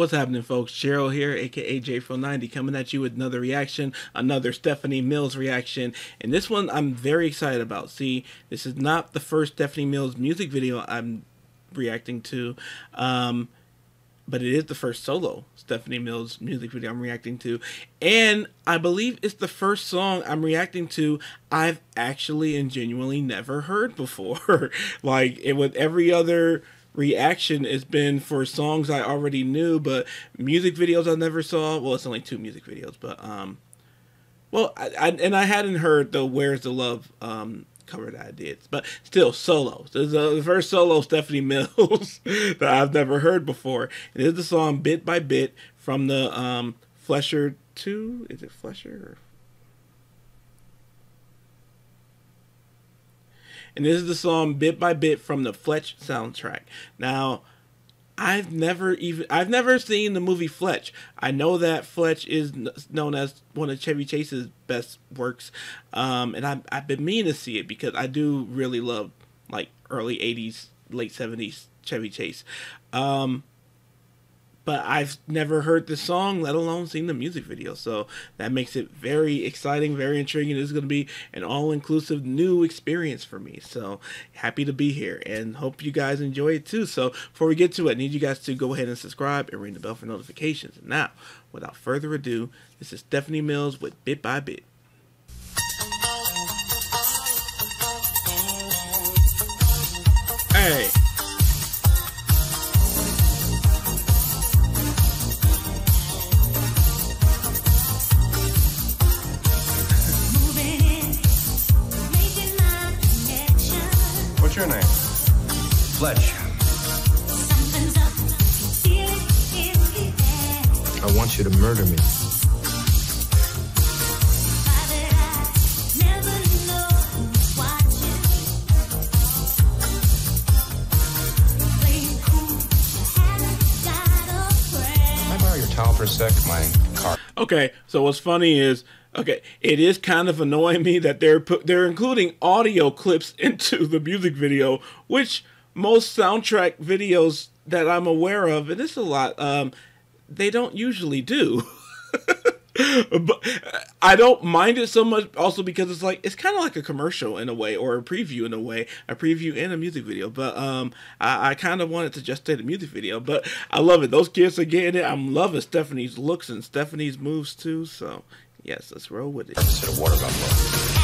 What's happening, folks? Jarryl here, aka J.Fro90, coming at you with another reaction, another Stephanie Mills reaction. And this one I'm very excited about. See, this is not the first Stephanie Mills music video I'm reacting to, um, but it is the first solo Stephanie Mills music video I'm reacting to. And I believe it's the first song I'm reacting to I've actually and genuinely never heard before. like, it with every other reaction has been for songs I already knew, but music videos I never saw. Well, it's only two music videos, but um, well, I, I and I hadn't heard the "Where's the Love" um cover that I did, but still solos. This is the first solo Stephanie Mills that I've never heard before. It is the song "Bit by Bit" from the um Flesher Two. Is it Flesher? Or and this is the song bit by bit from the Fletch soundtrack. Now, I've never even I've never seen the movie Fletch. I know that Fletch is known as one of Chevy Chase's best works, um, and I've I've been meaning to see it because I do really love like early '80s, late '70s Chevy Chase. Um, but I've never heard the song, let alone seen the music video. So that makes it very exciting, very intriguing. This is going to be an all inclusive new experience for me. So happy to be here and hope you guys enjoy it too. So before we get to it, I need you guys to go ahead and subscribe and ring the bell for notifications. And now, without further ado, this is Stephanie Mills with Bit by Bit. My car. Okay, so what's funny is okay, it is kind of annoying me that they're put they're including audio clips into the music video, which most soundtrack videos that I'm aware of, and it's a lot, um, they don't usually do. but I don't mind it so much also because it's like it's kind of like a commercial in a way or a preview in a way, a preview in a music video. But um, I, I kind of wanted to just say the music video, but I love it. Those kids are getting it. I'm loving Stephanie's looks and Stephanie's moves too. So yes, let's roll with it.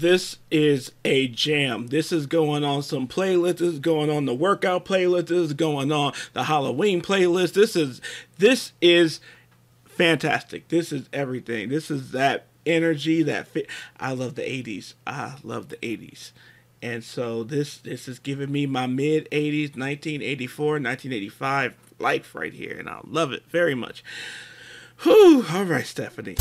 This is a jam. This is going on some playlist. This is going on the workout playlist. This is going on the Halloween playlist. This is this is fantastic. This is everything. This is that energy that fit. I love the 80s. I love the 80s. And so this this is giving me my mid 80s, 1984, 1985 life right here and I love it very much. Whew, all right, Stephanie.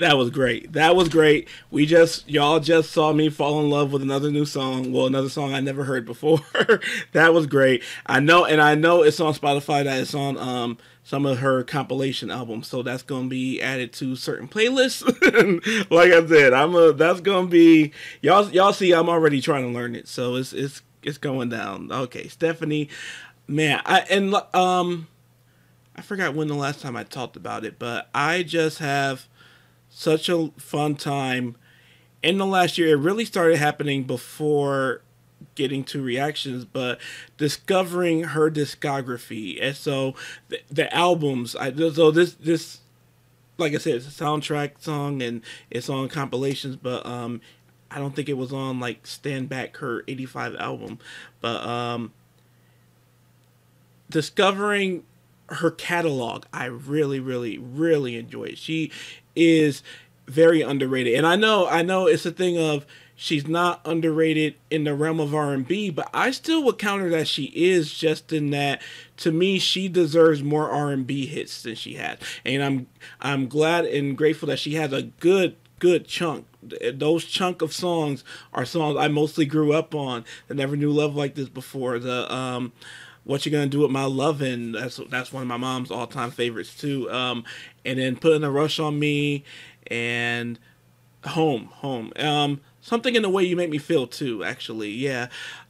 That was great. That was great. We just y'all just saw me fall in love with another new song. Well, another song I never heard before. that was great. I know, and I know it's on Spotify. That it's on um some of her compilation albums. So that's gonna be added to certain playlists. like I said, I'm a that's gonna be y'all y'all see I'm already trying to learn it. So it's it's it's going down. Okay, Stephanie, man, I and um I forgot when the last time I talked about it, but I just have such a fun time in the last year. It really started happening before getting to reactions, but discovering her discography. And so the, the albums, I so this this like I said, it's a soundtrack song and it's on compilations, but um I don't think it was on like Stand Back her 85 album, but um discovering her catalog, I really, really, really enjoy it. She is very underrated, and I know, I know, it's a thing of she's not underrated in the realm of R&B, but I still would counter that she is just in that to me she deserves more R&B hits than she has. And I'm I'm glad and grateful that she has a good good chunk. Those chunk of songs are songs I mostly grew up on. I never knew love like this before. The um what you gonna do with my loving? That's that's one of my mom's all time favorites too. Um, and then putting a rush on me and home, home. Um, something in the way you make me feel too. Actually, yeah.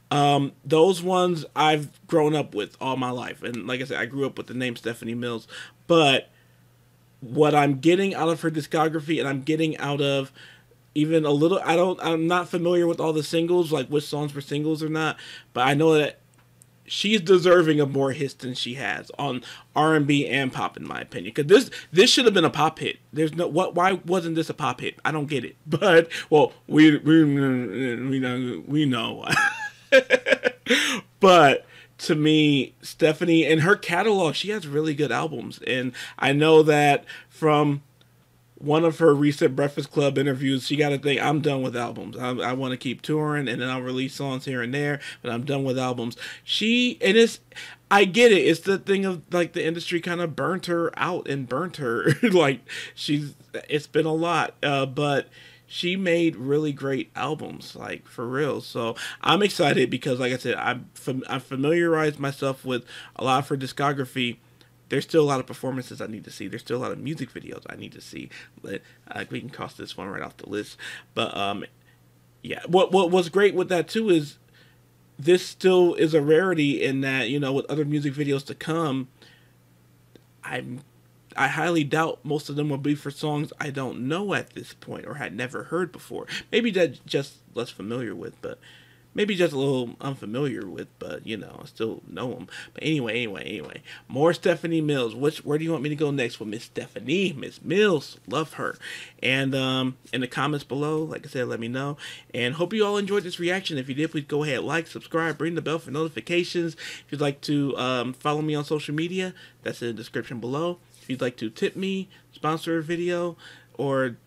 Um, those ones I've grown up with all my life, and like I said, I grew up with the name Stephanie Mills. But what I'm getting out of her discography, and I'm getting out of even a little i don't i'm not familiar with all the singles like which songs were singles or not but i know that she's deserving of more hits than she has on R&B and pop in my opinion cuz this this should have been a pop hit. There's no what why wasn't this a pop hit? I don't get it. But well, we we we know we know. but to me, Stephanie and her catalog, she has really good albums and I know that from one of her recent Breakfast Club interviews, she got to think, I'm done with albums. I, I want to keep touring and then I'll release songs here and there, but I'm done with albums. She, and it's, I get it. It's the thing of like the industry kind of burnt her out and burnt her. like she's, it's been a lot, uh, but she made really great albums, like for real. So I'm excited because, like I said, I'm, fam- I familiarized myself with a lot of her discography there's still a lot of performances I need to see. There's still a lot of music videos I need to see. But uh, we can cross this one right off the list. But um, yeah, what what was great with that too is this still is a rarity in that you know with other music videos to come. I'm I highly doubt most of them will be for songs I don't know at this point or had never heard before. Maybe that just less familiar with, but maybe just a little unfamiliar with, but you know, I still know them. But anyway, anyway, anyway, more Stephanie Mills. Which where do you want me to go next with Miss Stephanie? Miss Mills, love her. And um, in the comments below, like I said, let me know. And hope you all enjoyed this reaction. If you did, please go ahead, like, subscribe, ring the bell for notifications. If you'd like to um, follow me on social media, that's in the description below. If you'd like to tip me, sponsor a video, or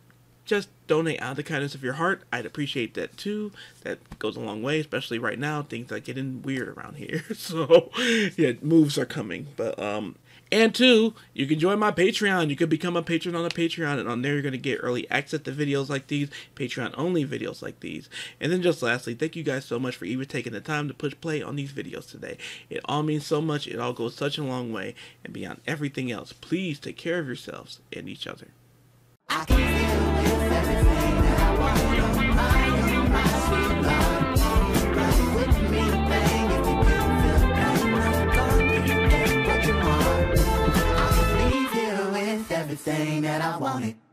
just donate out of the kindness of your heart. I'd appreciate that too. That goes a long way, especially right now. Things are getting weird around here. So, yeah, moves are coming. But, um, and two, you can join my Patreon. You can become a patron on the Patreon, and on there you're going to get early access to videos like these, Patreon only videos like these. And then just lastly, thank you guys so much for even taking the time to push play on these videos today. It all means so much. It all goes such a long way. And beyond everything else, please take care of yourselves and each other. Everything that I wanted.